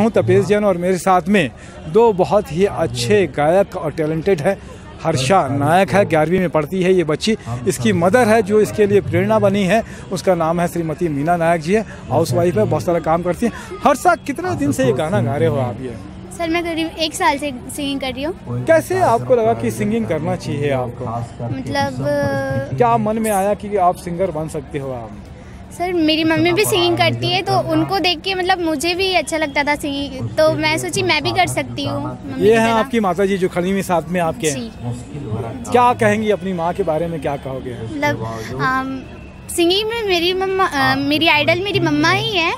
हूँ। तपेश जैन और मेरे साथ में दो बहुत ही अच्छे गायक और टैलेंटेड है। हर्षा नायक है ग्यारहवीं में पढ़ती है ये बच्ची। इसकी मदर है जो इसके लिए प्रेरणा बनी है। उसका नाम है श्रीमती मीना नायक जी है हाउस वाइफ है बहुत सारा काम करती है। हर्षा कितने दिन से ये गाना गा रहे हो आप ये? सर मैं करीब एक साल से सिंगिंग कर रही हूँ। कैसे आपको लगा कि सिंगिंग करना चाहिए आपको? मतलब क्या मन में आया कि आप सिंगर बन सकते हो आप? सर मेरी मम्मी भी सिंगिंग करती है तो उनको देख के मतलब मुझे भी अच्छा लगता था सिंगिंग तो मैं सोची मैं भी कर सकती हूँ। ये है आपकी माता जी जो खड़ी हुई साथ में आपके क्या कहेंगी अपनी माँ के बारे में क्या कहोगे? मतलब सिंगिंग में मेरी मम्मा मेरी आइडल मेरी मम्मा ही है।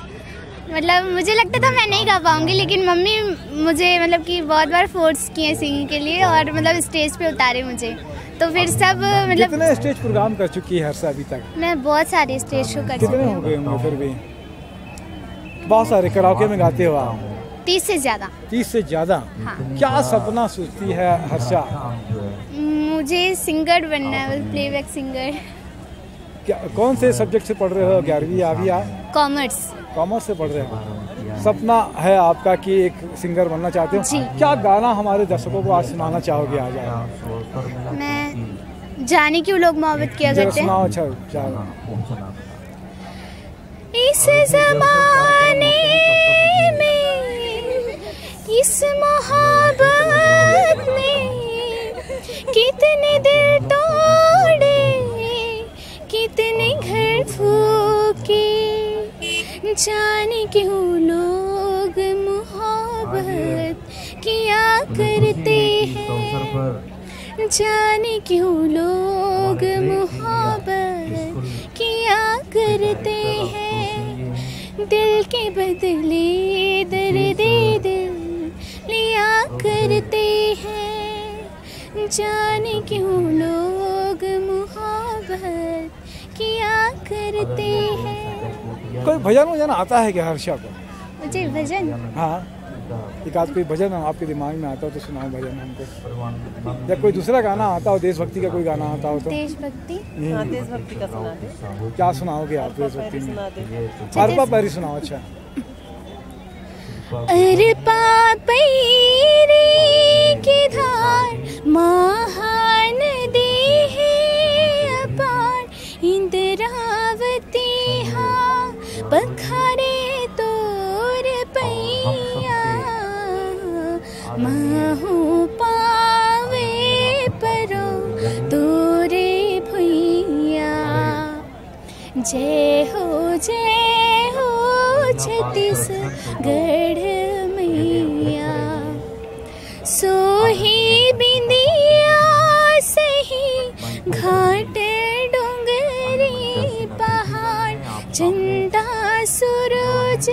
मतलब मुझे लगता था मैं नहीं गा पाऊँगी लेकिन मम्मी मुझे मतलब कि बहुत बार फोर्स किए सिंगिंग के लिए और मतलब स्टेज पे उतारे मुझे। तो फिर सब मतलब कितने स्टेज प्रोग्राम कर चुकी है हर्षा अभी तक? मैं बहुत सारे स्टेज शो कर कितने हो। गए होंगे फिर भी? बहुत सारे कराओके में गाते हो आप? तीस से ज़्यादा। तीस से ज़्यादा? हाँ। क्या सपना सोचती है हर्षा मुझे सिंगर बनना है प्लेबैक सिंगर क्या कौन से सब्जेक्ट से पढ़ रहे हो? ग्यारहवीं अभी आप कॉमर्स कॉमर्स से पढ़ रहे हो? सपना है आपका कि एक सिंगर बनना चाहते हो? क्या गाना हमारे दर्शकों को आज सुनाना चाहोगे आज आप? मैं जाने क्यों लोग मोहब्बत किया करते हैं? अच्छा चाहो इस जमाने में इस मोहब्बत ने कितने दिल तोड़े कितने घर फूके। जाने क्यों लोग मोहब्बत किया करते हैं? जाने क्यों लोग मोहब्बत किया करते हैं? दिल के बदले दर्द दिल लिया करते हैं। जाने क्यों लोग मोहब्बत किया करते हैं? कोई भजन वज़न आता है क्या हर्षा को? मुझे भजन। हाँ। एक आध कोई भजन आपके दिमाग में आता हो तो सुनाओ भजन हमको। या कोई दूसरा गाना आता हो देशभक्ति का कोई गाना आता हो तो? देशभक्ति? हाँ देशभक्ति का सुना दे। क्या सुनाओगे आप देशभक्ति में? दे। अरबा पैरी सुनाओ अच्छा। अरे पापैरे की धार महान दे है अपार इंद्रावती हा पखारे माहू पावे परो तोरे भुइया। जय हो जय हो छत्तीसगढ़ मैया। सोही बिंदिया सही, घाट डोंगरी पहाड़, चंदा सूरज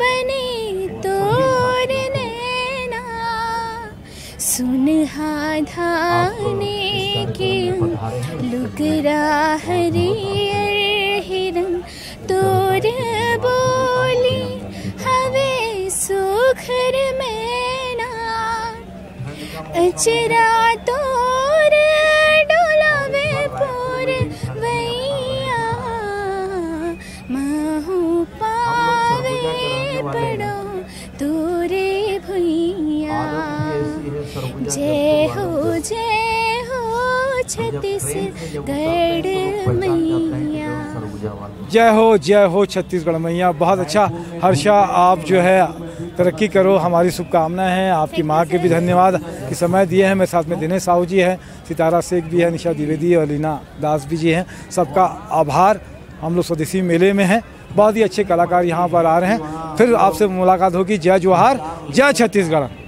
बने सुनहा के लुगरा हरियर हिरन तोर बोली, हवे सुखर मैना। अचरा तोर डोलावे पोर वैया, महू पावे पड़ो, तोरे भुइया जय हो जय हो छत्तीसगढ़ मैया। जय हो जय हो छत्तीसगढ़ मैया बहुत अच्छा। हर्षा, आप जो है, तरक्की करो, हमारी शुभकामनाएँ हैं। आपकी माँ के भी धन्यवाद कि समय दिए हैं। मेरे साथ में दिनेश साहू जी हैं, सितारा शेख भी है, निशा द्विवेदी और लीना दास भी जी हैं। सबका आभार। हम लोग स्वदेशी मेले में हैं। बहुत ही अच्छे कलाकार यहाँ पर आ रहे हैं। फिर आपसे मुलाकात होगी। जय जोहार, जय छत्तीसगढ़।